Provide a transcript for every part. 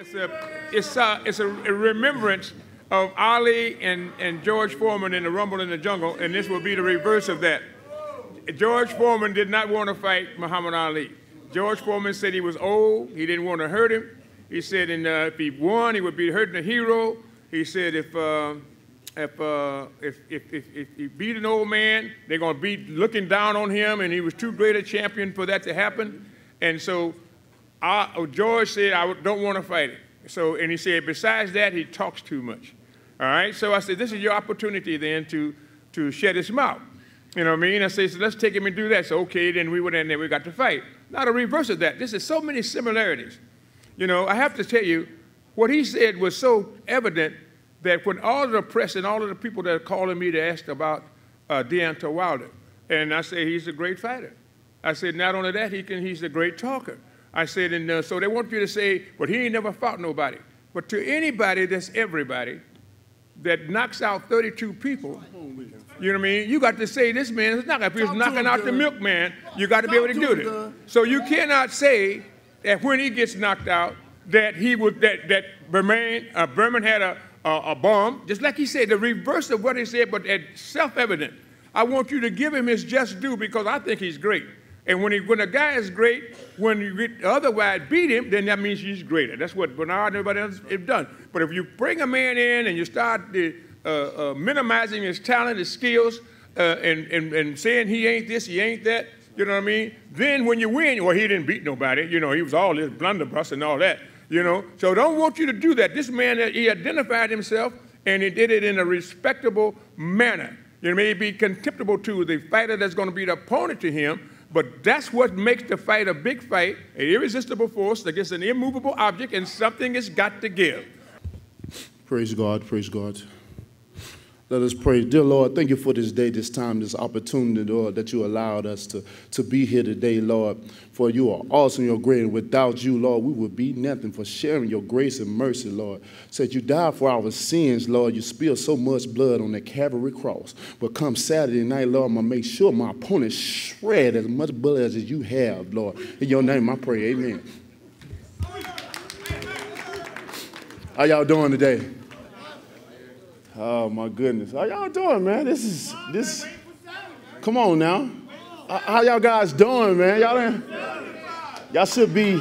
It's a, it's a, it's a remembrance of Ali and, and George Foreman in the Rumble in the Jungle, and this will be the reverse of that. George Foreman did not want to fight Muhammad Ali. George Foreman said he was old, he didn't want to hurt him. He said and, uh, if he won, he would be hurting a hero. He said if, uh, if, uh, if, if, if, if, he beat an old man, they're going to be looking down on him, and he was too great a champion for that to happen. And so I, oh, George said, I don't want to fight it. So, and he said, besides that, he talks too much. All right? So I said, this is your opportunity then to, to shut his mouth. You know what I mean? I said, so let's take him and do that. So, okay, then we went in there, we got to fight. Now, the reverse of that, this is so many similarities. You know, I have to tell you, what he said was so evident that when all of the press and all of the people that are calling me to ask about uh, Deontay Wilder, and I say he's a great fighter. I said, not only that, he can, he's a great talker. I said, and uh, so they want you to say, but he ain't never fought nobody. But to anybody that's everybody that knocks out 32 people, you know what I mean? You got to say this man is not if he's knocking out the milkman, you got to be able to do it. So you cannot say that when he gets knocked out, that he would that that Bermane, uh, Bermane had a, a, a bomb, just like he said, the reverse of what he said, but it's self-evident. I want you to give him his just due because I think he's great. And when, he, when a guy is great, when you get otherwise beat him, then that means he's greater. That's what Bernard and everybody else have done. But if you bring a man in and you start uh, uh, minimizing his talent, his skills, uh, and, and, and saying he ain't this, he ain't that, you know what I mean? Then when you win, well, he didn't beat nobody. You know, he was all this blunderbuss and all that, you know. So don't want you to do that. This man, he identified himself and he did it in a respectable manner. It may be contemptible to the fighter that's going to be the opponent to him, but that's what makes the fight a big fight, an irresistible force against an immovable object, and something has got to give. Praise God, praise God. Let us pray. Dear Lord, thank you for this day, this time, this opportunity, Lord, that you allowed us to, to be here today, Lord. For you are awesome, you're great. And without you, Lord, we would be nothing for sharing your grace and mercy, Lord. Said you died for our sins, Lord. You spilled so much blood on the Calvary cross. But come Saturday night, Lord, I'm going to make sure my opponent shred as much blood as you have, Lord. In your name, I pray. Amen. How y'all doing today? Oh my goodness. How y'all doing, man? This is this. Come on now. How y'all guys doing, man? Y'all, y'all should be,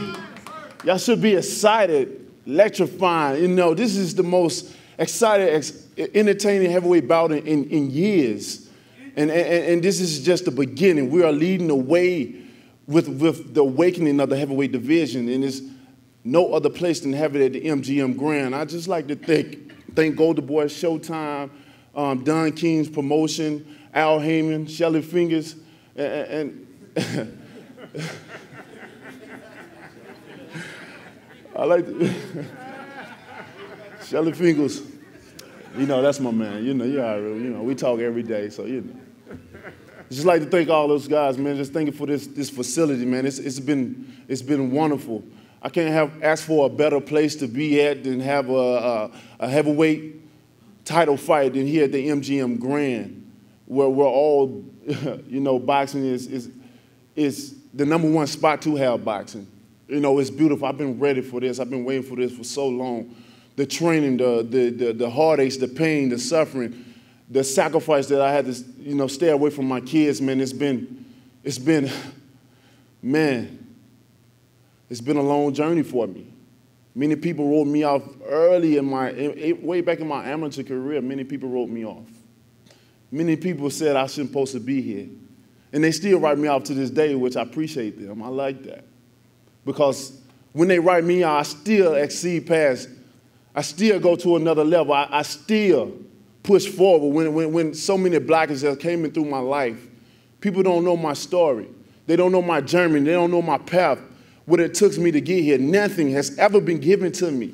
y'all should be excited, electrifying. You know, this is the most excited, ex- entertaining heavyweight bout in, in, in years. And, and, and this is just the beginning. We are leading the way with, with the awakening of the heavyweight division. And there's no other place than have it at the MGM Grand. I just like to thank Thank Golden Boy, Showtime, um, Don King's promotion, Al Haymon, Shelly Finkel, and, and I like to, Shelly Finkel. You know, that's my man. You know, you know, we talk every day, so you know. Just like to thank all those guys, man. Just thank you for this, this facility, man. It's, it's, been, it's been wonderful. I can't have ask for a better place to be at than have a, a, a heavyweight title fight than here at the MGM Grand, where we're all, you know, boxing is, is, is the number one spot to have boxing. You know, it's beautiful. I've been ready for this. I've been waiting for this for so long. The training, the, the, the, the heartaches, the pain, the suffering, the sacrifice that I had to, you know, stay away from my kids, man, it's been, it's been, man, it's been a long journey for me. Many people wrote me off early in my, way back in my amateur career, many people wrote me off. Many people said I shouldn't supposed to be here. And they still write me off to this day, which I appreciate them. I like that. Because when they write me off, I still exceed past, I still go to another level. I, I still push forward. When, when, when so many blackers that came in through my life, people don't know my story. They don't know my journey. They don't know my path what it took me to get here. Nothing has ever been given to me.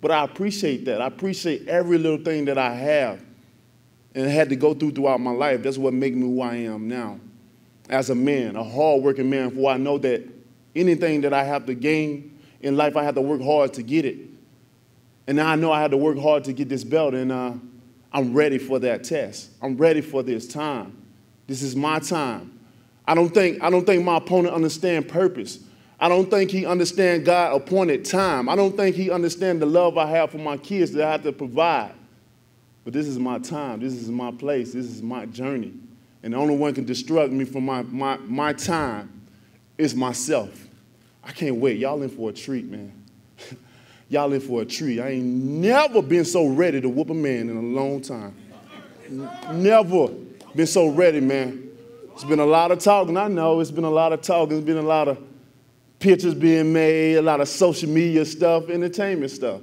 But I appreciate that. I appreciate every little thing that I have and had to go through throughout my life. That's what makes me who I am now. As a man, a hardworking man, for I know that anything that I have to gain in life, I have to work hard to get it. And now I know I had to work hard to get this belt, and uh, I'm ready for that test. I'm ready for this time. This is my time. I don't think, I don't think my opponent understands purpose. I don't think he understands God appointed time. I don't think he understands the love I have for my kids that I have to provide. But this is my time. This is my place. This is my journey. And the only one can distract me from my, my, my time is myself. I can't wait. Y'all in for a treat, man. Y'all in for a treat. I ain't never been so ready to whoop a man in a long time. Never been so ready, man. It's been a lot of talking. I know it's been a lot of talking. It's been a lot of pictures being made, a lot of social media stuff, entertainment stuff.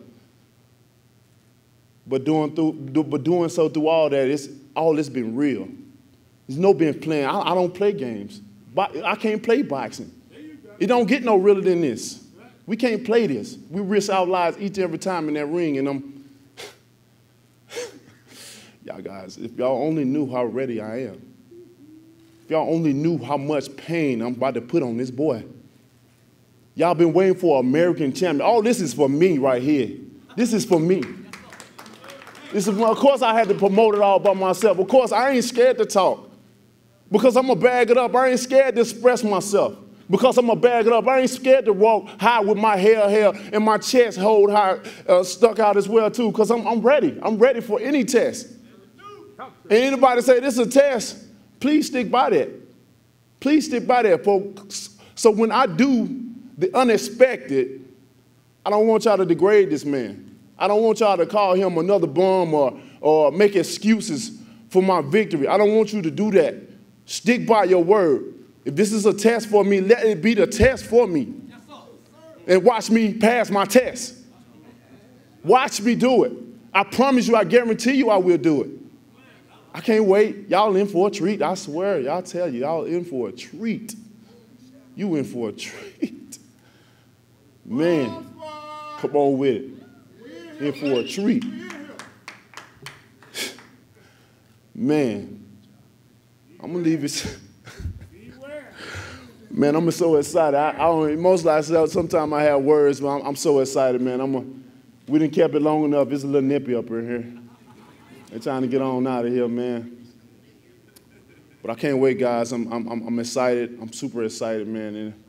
But doing, through, but doing so through all that, it's, all has been real. There's no been playing. I, I don't play games. I can't play boxing. It don't get no realer than this. We can't play this. We risk our lives each and every time in that ring, and I'm. y'all guys, if y'all only knew how ready I am, if y'all only knew how much pain I'm about to put on this boy. Y'all been waiting for American champion. All this is for me right here. This is for me. This is, of course, I had to promote it all by myself. Of course, I ain't scared to talk because I'm gonna bag it up. I ain't scared to express myself because I'm gonna bag it up. I ain't scared to walk high with my hair here and my chest hold high, uh, stuck out as well too. Because I'm, I'm ready. I'm ready for any test. And anybody say this is a test, please stick by that. Please stick by that, folks. So when I do the unexpected, I don't want y'all to degrade this man. I don't want y'all to call him another bum or, or make excuses for my victory. I don't want you to do that. Stick by your word. If this is a test for me, let it be the test for me. And watch me pass my test. Watch me do it. I promise you, I guarantee you I will do it. I can't wait. Y'all in for a treat. I swear. Y'all tell you, y'all in for a treat. You in for a treat. Man, come on with it. In for a treat. Man, I'm gonna leave it. Man, I'm so excited. I, I don't, most likely, sometimes I have words, but I'm, I'm so excited, man. I'm a, we didn't keep it long enough. It's a little nippy up in here. They're trying to get on out of here, man. But I can't wait, guys. I'm, I'm, I'm excited. I'm super excited, man. And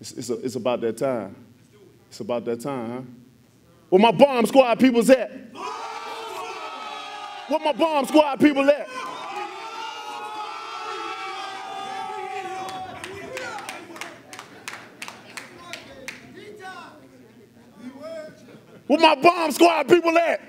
it's, it's, a, it's about that time. It's about that time, huh? Where my bomb squad people's at? Where my bomb squad people at? Where my bomb squad people at?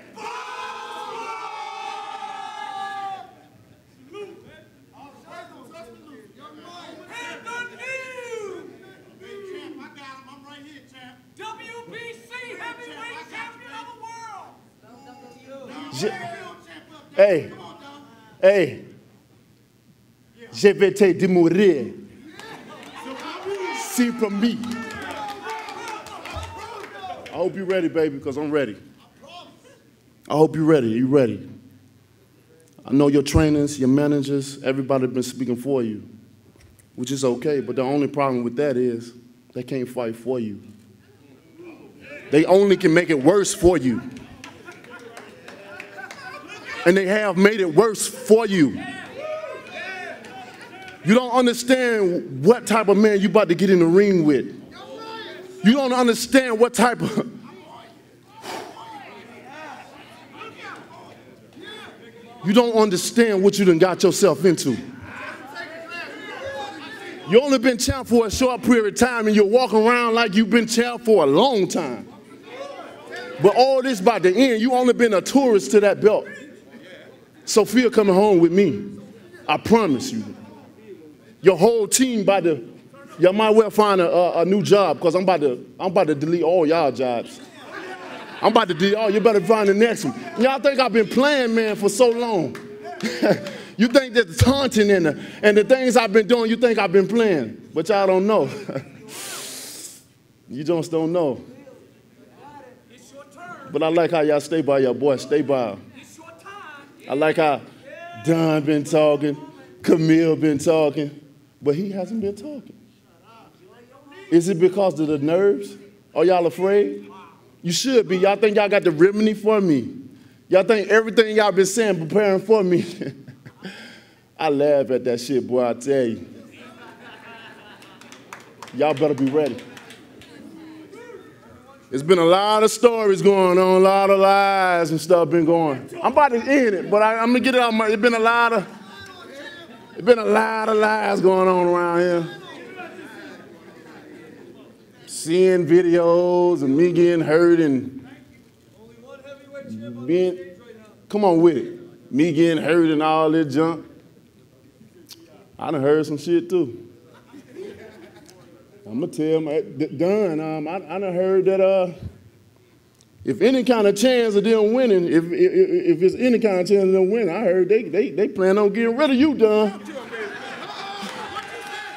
Hey, hey, je vais te démorer. See from me. I hope you're ready, baby, because I'm ready. I hope you're ready. You ready? I know your trainers, your managers, everybody been speaking for you, which is okay. But the only problem with that is they can't fight for you. They only can make it worse for you. And they have made it worse for you. You don't understand what type of man you about to get in the ring with. You don't understand what type of. You don't understand what you done got yourself into. You only been champ for a short period of time and you're walking around like you've been champ for a long time. But all this by the end, you only been a tourist to that belt. Sophia coming home with me. I promise you. Your whole team by the y'all might well find a, a, a new job because I'm about to I'm about to delete all y'all jobs. I'm about to delete all. You better find the next one. Y'all think I've been playing, man, for so long. you think that the taunting and the, and the things I've been doing, you think I've been playing, but y'all don't know. you just don't know. But I like how y'all stay by your boy, stay by. I like how Don been talking, Camille been talking, but he hasn't been talking. Is it because of the nerves? Are y'all afraid? You should be. Y'all think y'all got the remedy for me. Y'all think everything y'all been saying, preparing for me. I laugh at that shit, boy, I tell you. Y'all better be ready. It's been a lot of stories going on, a lot of lies and stuff been going. I'm about to end it, but I, am gonna get it out. My, it's been a lot of, it's been a lot of lies going on around here. Seeing videos of me getting hurt and being, come on with it. Me getting hurt and all that junk. I done heard some shit too. I'm gonna tell my done. Um, I, I done heard that uh, if any kind of chance of them winning, if, if if it's any kind of chance of them winning, I heard they they they plan on getting rid of you, Don.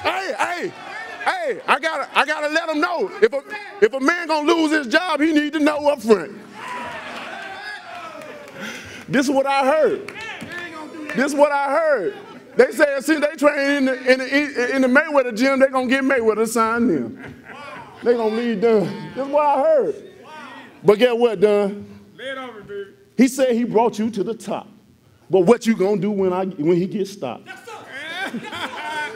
hey, hey, hey! I gotta I gotta let them know if a if a man gonna lose his job, he need to know up front. This is what I heard. This is what I heard. They say since they train in the, in the, in the Mayweather gym, they're going to get Mayweather to sign them. They going to lead Don. That's what I heard. But get what, Don? He said he brought you to the top. But what you going to do when, I, when he gets stopped?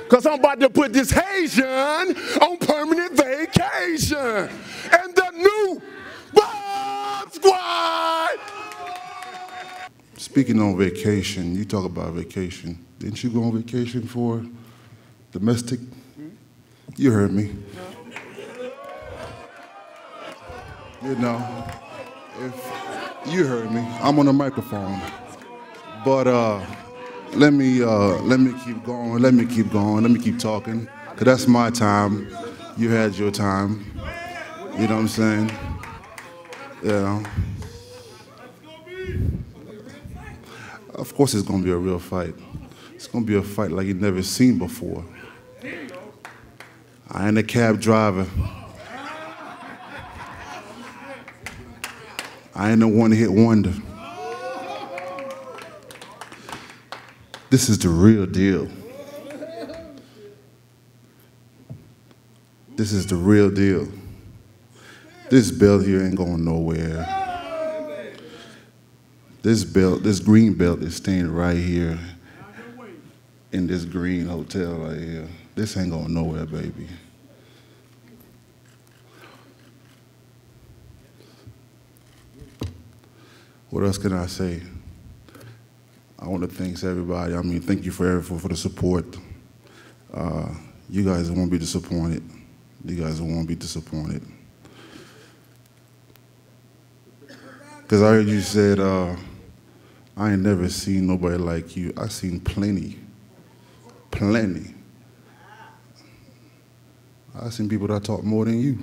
Because I'm about to put this Haitian on permanent vacation. And the new Bomb Squad. Speaking on vacation, you talk about vacation. Didn't you go on vacation for domestic? You heard me. You know, if you heard me, I'm on the microphone. But uh, let me uh, let me keep going. Let me keep going. Let me keep talking. Cause that's my time. You had your time. You know what I'm saying? Yeah. Of course, it's gonna be a real fight. It's gonna be a fight like you've never seen before. I ain't a cab driver. I ain't a one-hit wonder. This is the real deal. This is the real deal. This belt here ain't going nowhere. This belt, this green belt is staying right here in this green hotel right here. This ain't going nowhere, baby. What else can I say? I want to thank everybody. I mean, thank you for for, for the support. Uh, you guys won't be disappointed. You guys won't be disappointed. Because I heard you said, uh, I ain't never seen nobody like you. I seen plenty plenty. I've seen people that talk more than you.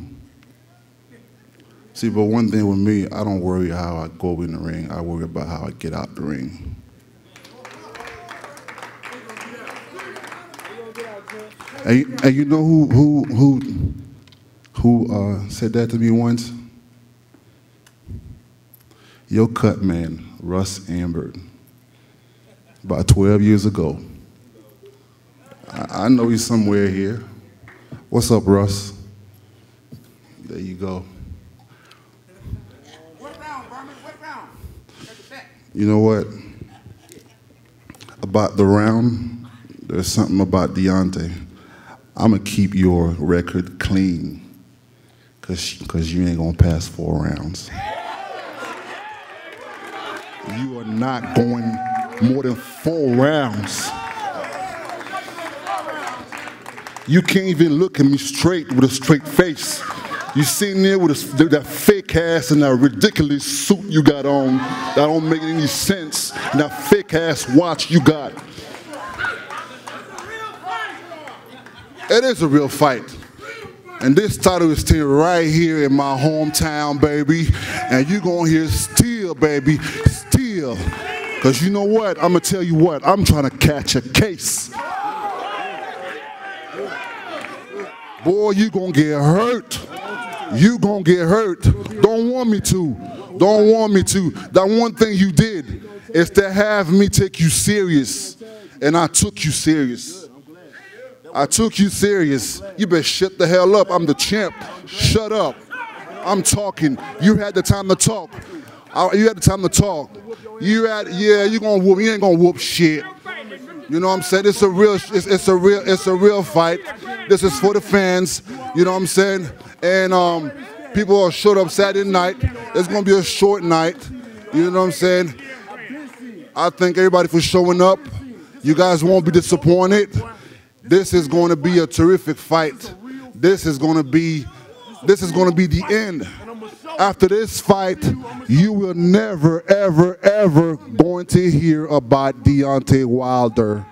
See, but one thing with me, I don't worry how I go in the ring. I worry about how I get out the ring. And, and you know who who who who uh, said that to me once? Your cut man, Russ Anber, about 12 years ago. I, I know he's somewhere here. What's up, Russ? There you go. What round, Bermane? What round? You know what? About the round, there's something about Deontay. I'm going to keep your record clean because you ain't going to pass four rounds. You are not going more than four rounds. You can't even look at me straight with a straight face. You sitting there with a, that fake ass and that ridiculous suit you got on that don't make any sense, and that fake ass watch you got. It is a real fight. And this title is still right here in my hometown, baby. And you're gonna hear still, baby, still. Cause you know what? I'm gonna tell you what, I'm trying to catch a case. boy, you gonna get hurt. You gonna get hurt. Don't want me to. Don't want me to. That one thing you did is to have me take you serious. And I took you serious. I took you serious. You better shut the hell up. I'm the champ. Shut up. I'm talking. You had the time to talk. you had the time to talk. You had, yeah, you gonna whoop. You ain't gonna whoop shit. You know what I'm saying? It's a real, it's, it's, a real, it's a real fight. This is for the fans. You know what I'm saying? And um, People are showed up Saturday night. It's gonna be a short night. You know what I'm saying? I thank everybody for showing up. You guys won't be disappointed. This is going to be a terrific fight. This is going to be this is going to be the end. After this fight, you will never, ever, ever going to hear about Deontay Wilder